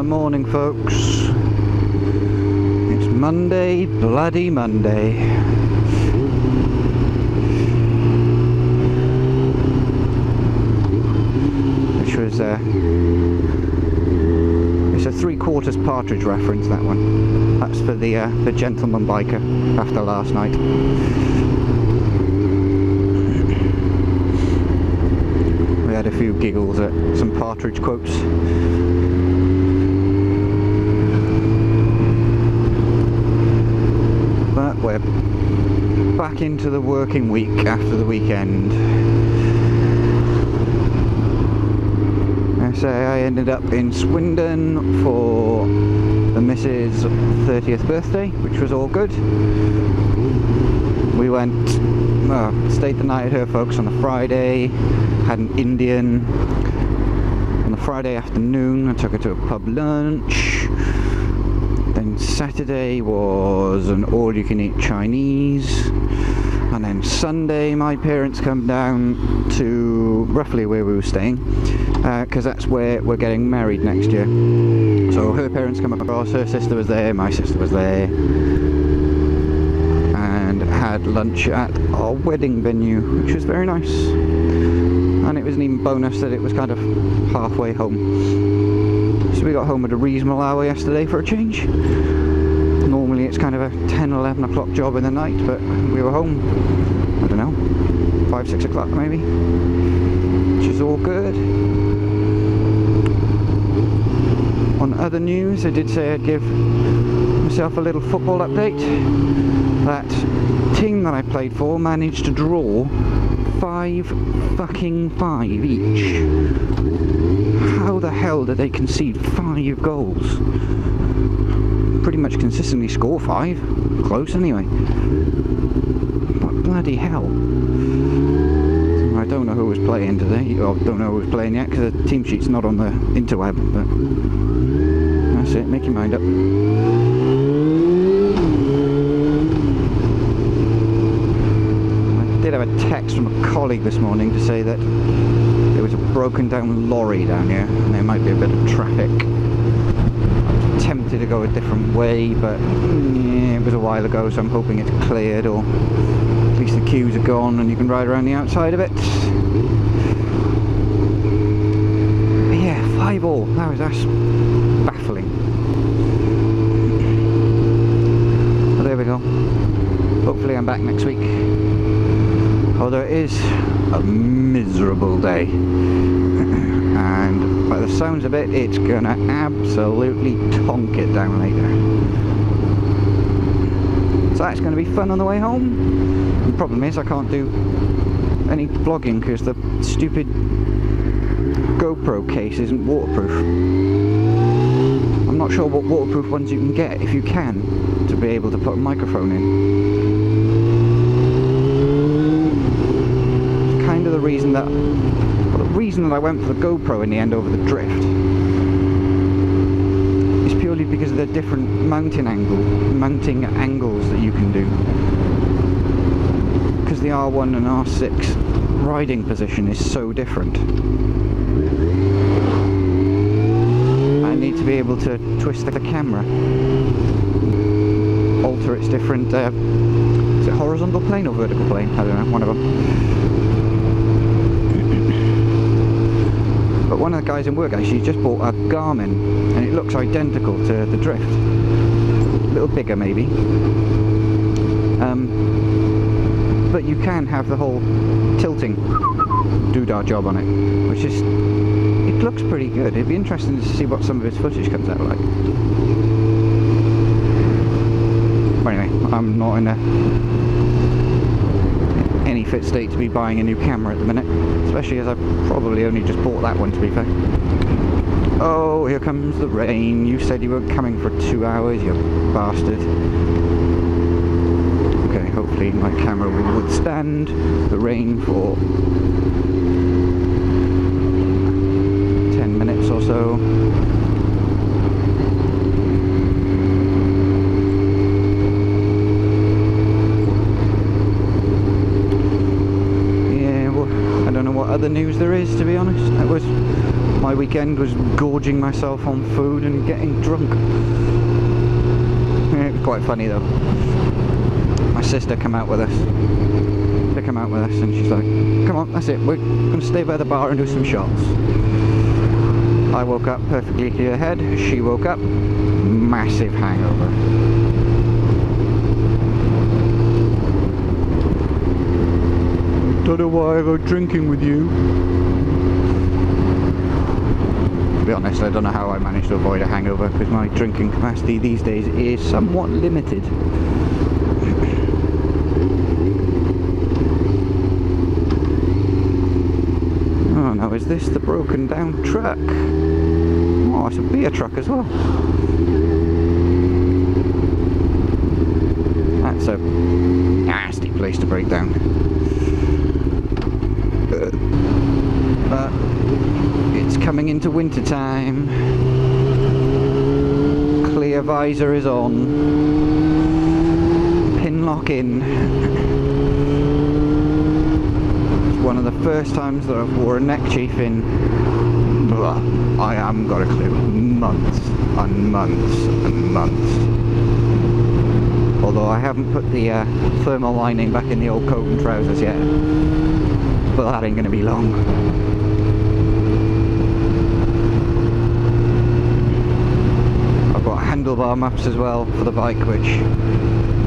Uh, morning, folks. It's Monday, bloody Monday. Which was, uh, it's a three quarters partridge reference, that one. That's for the, uh, the gentleman biker after last night. We had a few giggles at some partridge quotes. But we're back into the working week after the weekend. I say I ended up in Swindon for the missus' 30th birthday, which was all good. We went, well, stayed the night at her folks on the Friday, had an Indian. On the Friday afternoon, I took her to a pub lunch. Saturday was an all-you-can-eat Chinese. And then Sunday, my parents come down to roughly where we were staying, uh, because that's where we're getting married next year. So her parents come across, her sister was there, my sister was there, and had lunch at our wedding venue, which was very nice. And it was an even bonus that it was kind of halfway home. So we got home at a reasonable hour yesterday for a change. Normally it's kind of a 10, 11 o'clock job in the night, but we were home, I don't know, 5, 6 o'clock maybe, which is all good. On other news, I did say I'd give myself a little football update. That team that I played for managed to draw five fucking five each. How the hell did they concede five goals? Pretty much consistently score five. Close anyway. But bloody hell. I don't know who was playing today, or don't know who was playing yet because the team sheet's not on the interweb, but that's it, make your mind up. I did have a text from a colleague this morning to say that there was a broken down lorry down here and there might be a bit of traffic. I was tempted to go a different way, but yeah, it was a while ago, so I'm hoping it's cleared or at least the queues are gone and you can ride around the outside of it. But yeah, five all. That was that's baffling. There we go. Hopefully I'm back next week. Oh, Although it is a miserable day. and by the sounds of it, it's gonna absolutely tonk it down later. So that's to be fun on the way home. The problem is I can't do any vlogging because the stupid GoPro case isn't waterproof. I'm not sure what waterproof ones you can get, if you can, to be able to put a microphone in. It's kind of the reason that, well, the reason that I went for the GoPro in the end over the Drift is purely because of the different mounting angle, mounting angles that you can do. Because the R1 and R6 riding position is so different. I need to be able to twist the camera, alter its different, uh, is it horizontal plane or vertical plane? I don't know, one of them. But one of the guys in work actually just bought a Garmin and it looks identical to the Drift. A little bigger maybe. Um, but you can have the whole tilting doodah job on it, which is, it looks pretty good. It'd be interesting to see what some of his footage comes out like. But anyway, I'm not in a fit state to be buying a new camera at the minute, especially as I've probably only just bought that one to be fair. Oh, here comes the rain. You said you weren't coming for two hours, you bastard. Okay, hopefully my camera will withstand the rain for 10 minutes or so. Yeah, well, I don't know what other news there is to be honest. That was my weekend was gorging myself on food and getting drunk. It was quite funny though. My sister came out with us. They come out with us and she's like, come on, that's it, we're to stay by the bar and do some shots. I woke up perfectly clear head, she woke up, massive hangover. I don't know why I go drinking with you. To be honest, I don't know how I managed to avoid a hangover because my drinking capacity these days is somewhat limited. Oh no, is this the broken down truck? Oh, it's a beer truck as well. That's a nasty place to break down. But it's coming into winter time. Clear visor is on. Pinlock in. It's one of the first times that I've wore a neck chief in. blah, I haven't got a clue. Months and months and months. Although I haven't put the uh, thermal lining back in the old coat and trousers yet. But that ain't gonna be long. I've got handlebar muffs as well for the bike, which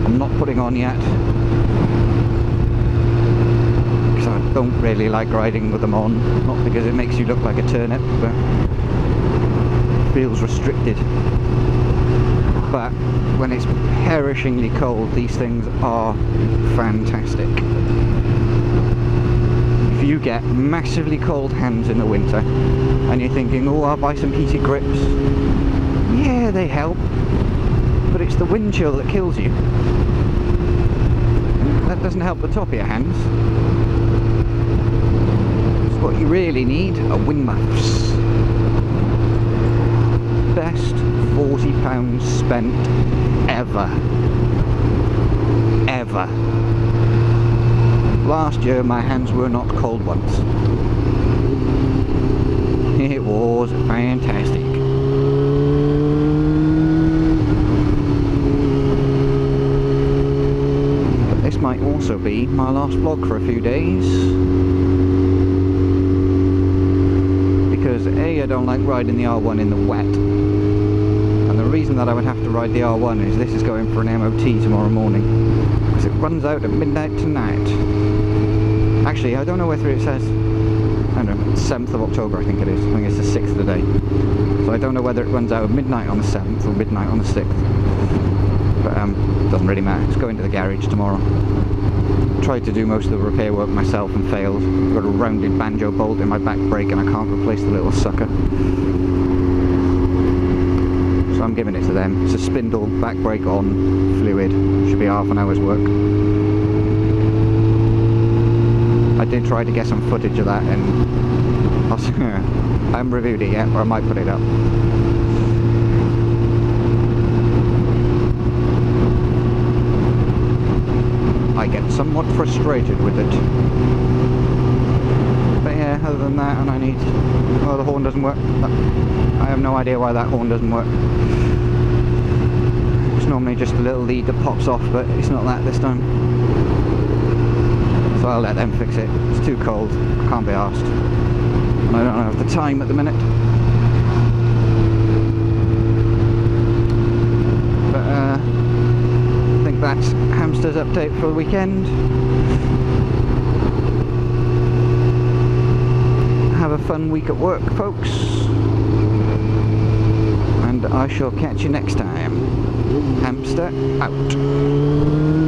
I'm not putting on yet. Because I don't really like riding with them on. Not because it makes you look like a turnip, but feels restricted. But when it's perishingly cold, these things are fantastic. If you get massively cold hands in the winter and you're thinking, oh, I'll buy some heated grips, yeah, they help, but it's the wind chill that kills you. That doesn't help the top of your hands. So what you really need are wind muffs. Best £40 spent ever. Ever. Last year my hands were not cold once. It was fantastic. But this might also my last vlog for a few days. Because A, I don't like riding the R1 in the wet. And the reason that I would have to ride the R1 is this is going for an MOT tomorrow morning. Because it runs out at midnight tonight. Actually, I don't know whether it says I don't know, 7th of October I think it is. I think it's the 6th of the day. So I don't know whether it runs out at midnight on the 7th or midnight on the 6th. But um, doesn't really matter. It's going to the garage tomorrow. Tried to do most of the repair work myself and failed. I've got a rounded banjo bolt in my back brake and I can't replace the little sucker. So I'm giving it to them. It's a spindle, back brake on, fluid. Should be half an hour's work. I did try to get some footage of that and I haven't reviewed it yet, but I might put it up. Somewhat frustrated with it. But yeah, other than that, and I need... Oh, the horn doesn't work. I have no idea why that horn doesn't work. It's normally just a little lead that pops off, but it's not that this time. So I'll let them fix it. It's too cold. I can't be asked. And I don't have the time at the minute. But uh, I think that's Hamster's update for the weekend. Have a fun week at work, folks. And I shall catch you next time. Hamster out.